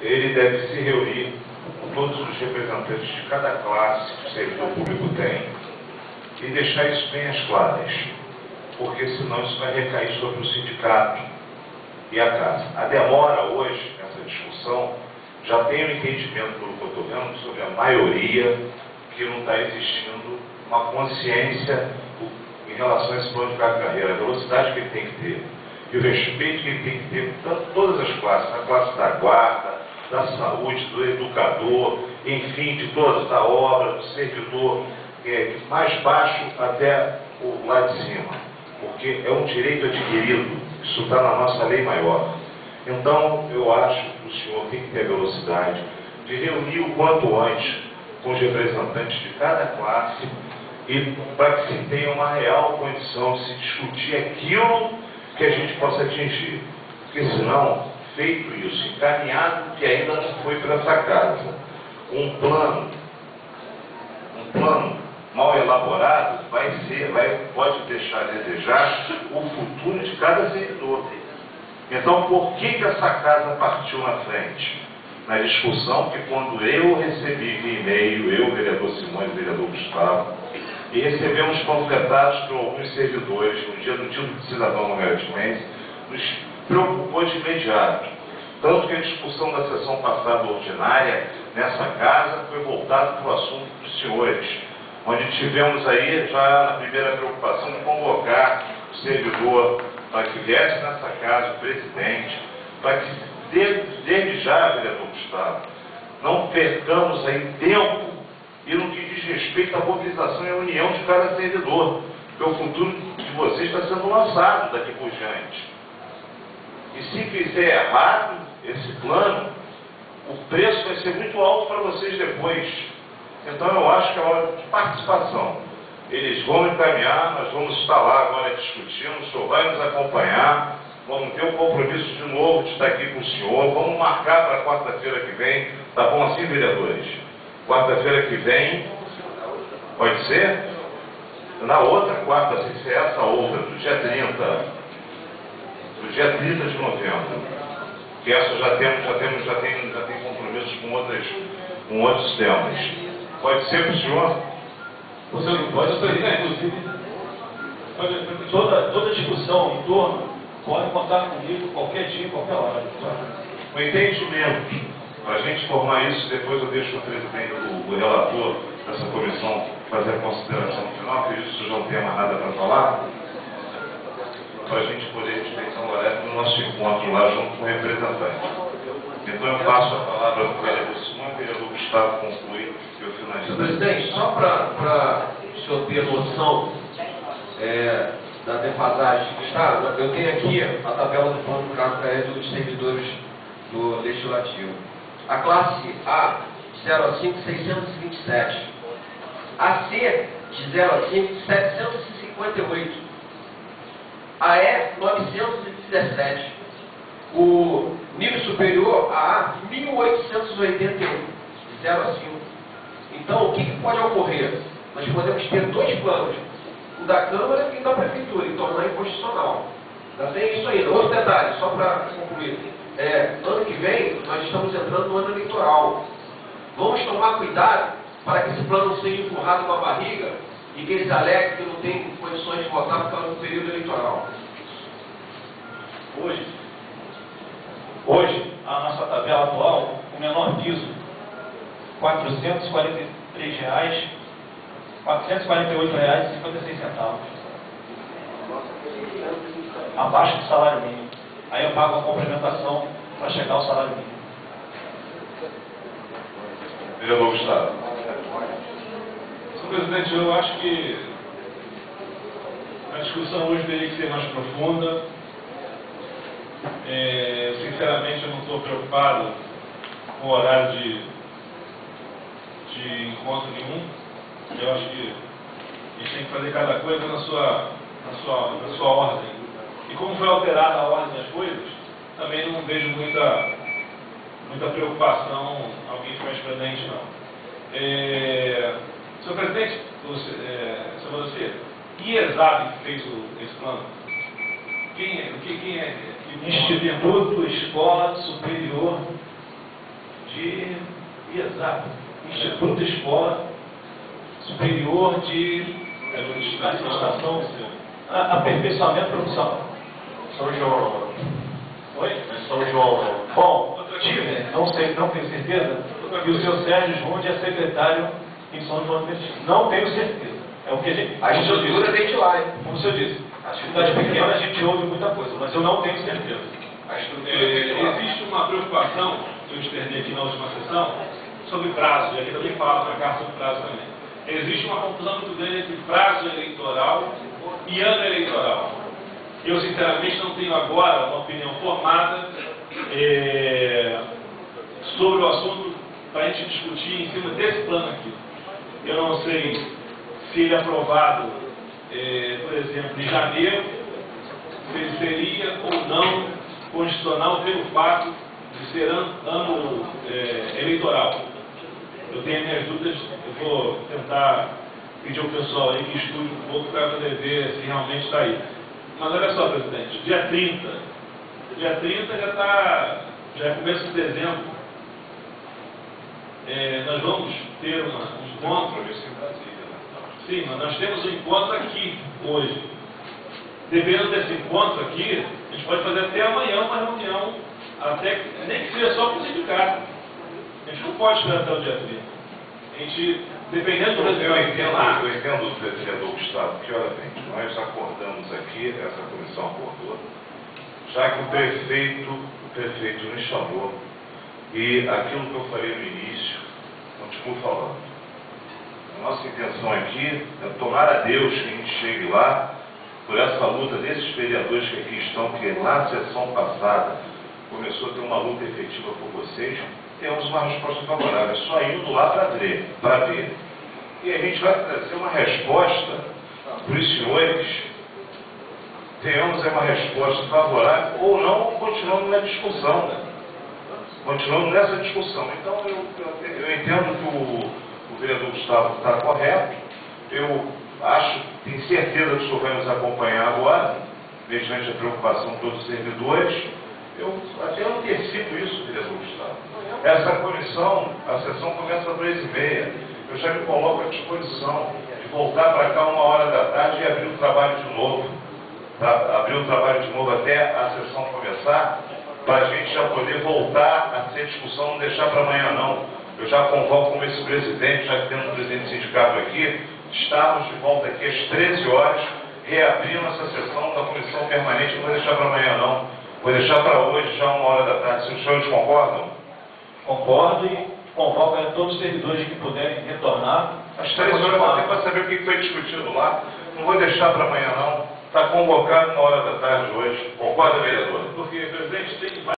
ele deve se reunir com todos os representantes de cada classe que o servidor público tem e deixar isso bem às claras, porque senão isso vai recair sobre o sindicato e a casa. A demora hoje nessa discussão já tem um entendimento, pelo que eu estou vendo, sobre a maioria que não está existindo uma consciência em relação a esse plano de carreira, a velocidade que ele tem que ter e o respeito que ele tem que ter por todas as classes, a classe da guarda, da saúde, do educador, enfim, de todas, da obra, do servidor, é, mais baixo até o lá de cima, porque é um direito adquirido, isso está na nossa lei maior. Então, eu acho que o senhor tem que ter velocidade de reunir o quanto antes com os representantes de cada classe e para que se tenha uma real condição de se discutir aquilo que a gente possa atingir. Porque senão, feito isso, encaminhado que ainda não foi para essa casa, um plano, um plano mal elaborado vai ser, vai, pode deixar desejar o futuro de cada servidor. Então, por que, que essa casa partiu na frente? Na discussão que quando eu recebi via e-mail, eu, vereador Simões, vereador Gustavo, e recebemos panfletados por alguns servidores no dia do título de cidadão logaritimense, nos preocupou de imediato. Tanto que a discussão da sessão passada ordinária nessa casa foi voltada para o assunto dos senhores, onde tivemos aí já na primeira preocupação de convocar o servidor para que viesse nessa casa o presidente, para que desde já, vereador Gustavo, não percamos aí tempo e no que diz respeito à mobilização e à união de cada servidor, porque o futuro de vocês está sendo lançado daqui por diante. E se fizer errado esse plano, o preço vai ser muito alto para vocês depois. Então eu acho que é hora de participação. Eles vão encaminhar, nós vamos estar lá agora discutindo, o senhor vai nos acompanhar, vamos ter um compromisso de novo de estar aqui com o senhor, vamos marcar para quarta-feira que vem, tá bom assim, vereadores? Quarta-feira que vem, pode ser? Na outra quarta, se é essa outra, do dia 30, do dia 30 de novembro, que essa já temos, já temos, já tem, já tem compromissos com, outras, com outros temas. Pode ser para o senhor? O senhor pode ser, inclusive, toda, toda discussão em torno pode contar comigo qualquer dia, qualquer hora. O entendimento para a gente formar isso, depois eu deixo o presidente, o, relator dessa comissão fazer a consideração final, que o senhor não tenha mais nada para falar, para a gente poder dispensar o Lorete no nosso encontro lá junto com o representante. Então eu passo a palavra para o vereador Simão e o vereador Gustavo conclui e eu finalizo. Presidente, só para o senhor ter noção é, da defasagem que está, eu tenho aqui a tabela do plano de cargo dos servidores do Legislativo. A classe A, de 0 a 5, 627. A C, de 0 a 5, 758. A E, 917. O nível superior a A, 1881, de 0 a 5. Então, o que, que pode ocorrer? Nós podemos ter dois planos, o da Câmara e o da Prefeitura, e tornar inconstitucional. Já tem isso ainda. Outro detalhe, só para concluir. É, ano que vem, nós estamos entrando no ano eleitoral. Vamos tomar cuidado para que esse plano seja empurrado com a barriga e que eles aleguem que não tem condições de votar por causa do período eleitoral. Hoje, hoje, a nossa tabela atual, o menor piso, 443 reais, R$ 448,56. Abaixo do salário mínimo. Aí eu pago a complementação para chegar ao salário mínimo. Vereador Gustavo. Senhor presidente, eu acho que a discussão hoje teria que ser mais profunda. É, sinceramente, eu não estou preocupado com o horário de, de encontro nenhum. Eu acho que a gente tem que fazer cada coisa na sua, na sua, na sua ordem. E como foi alterada a ordem das coisas, também não vejo muita, muita preocupação alguém ficar presente, não. É, senhor presidente, você, é, senhor você, que exame fez o, esse plano? Quem é? Que, quem é? Que Instituto Escola Superior de IESAP, Instituto Escola Superior de Administração, Aperfeiçoamento Profissional. São João. Oi? É São João. Bom, tive, não sei, não tenho certeza, que o seu Sérgio Junde é secretário em São João do Meriti. Não tenho certeza. É o que a gente. A estrutura vem de lá, hein? Como o senhor disse, A cidade pequena a gente ouve muita coisa, mas eu não tenho certeza. A estrutura É, existe uma preocupação, que eu externei aqui na última sessão, sobre prazo, e aqui também fala na carta sobre prazo também. Existe uma confusão muito grande entre prazo eleitoral e ano eleitoral. Eu, sinceramente, não tenho agora uma opinião formada eh, sobre o assunto para a gente discutir em cima desse plano aqui. Eu não sei se ele é aprovado, eh, por exemplo, em janeiro, se ele seria ou não constitucional pelo fato de ser ano, ano, eh, eleitoral. Eu tenho minhas dúvidas, eu vou tentar pedir ao pessoal aí que estude um pouco para poder ver se realmente está aí. Mas olha só, presidente, dia 30, dia 30 já está, já é começo de dezembro. Eh, nós vamos ter uma, um encontro Sim, mas nós temos um encontro aqui hoje. Dependendo desse encontro aqui, a gente pode fazer até amanhã uma reunião, até, nem que seja só com o sindicato. A gente não pode esperar até o dia 30. A gente, dependendo do Eu tem lá, entendo, eu entendo o vereador Gustavo, que ora bem, nós acordamos aqui, essa comissão acordou, já que o prefeito, o prefeito nos chamou, e aquilo que eu falei no início, continuo falando. A nossa intenção aqui é tomar a Deus que a gente chegue lá, por essa luta desses vereadores que aqui estão, que na sessão passada começou a ter uma luta efetiva por vocês, temos uma resposta favorável, é só indo lá para ver, para ver. E a gente vai trazer uma resposta para os senhores, tenhamos uma resposta favorável ou não, continuando na discussão. Continuando nessa discussão. Então, eu, eu, eu entendo que o, o vereador Gustavo está correto. Eu acho, tenho certeza que o senhor vai nos acompanhar agora, mediante a preocupação de todos os servidores. Eu até antecipo isso, vereador Gustavo. Essa comissão, a sessão começa às três e meia. Eu já me coloco à disposição de voltar para cá uma hora da tarde e abrir o trabalho de novo. Tá? Abrir o trabalho de novo até a sessão começar, para a gente já poder voltar a ser discussão, não deixar para amanhã não. Eu já convoco como esse presidente, já que temos um presidente sindicato aqui, estarmos de volta aqui às 13 horas, reabrindo essa sessão da comissão permanente, não vou deixar para amanhã não. Vou deixar para hoje, já uma hora da tarde. Se os senhores concordam? Concordo e convoco a todos os servidores que puderem retornar. Às 13 horas até para saber o que foi discutido lá. Não vou deixar para amanhã não. Está convocado uma hora da tarde hoje. Concorda, vereador? porque, presidente, tem